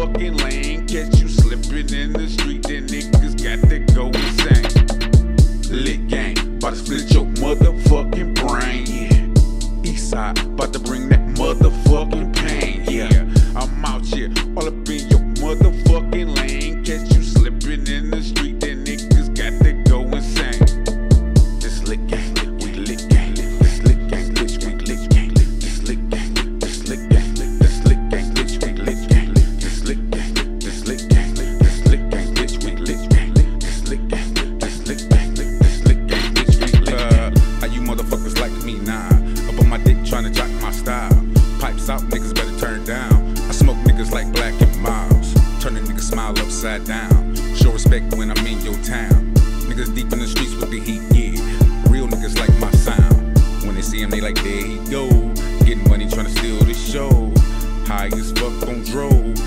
fucking lane. Catch you slipping in the street, then niggas got to go insane. Lit gang, about to split your motherfucking brain. Yeah. Eastside, about to bring that motherfucking pain. Yeah, I'm out here, all up in your motherfucking lane. my dick trying to jack my style. Pipes out, niggas better turn down. I smoke niggas like Black and Milds. Turn a nigga smile upside down. Show respect when I'm in your town. Niggas deep in the streets with the heat, yeah. Real niggas like my sound. When they see him, they like, there he go. Getting money trying to steal the show. High as fuck on drove.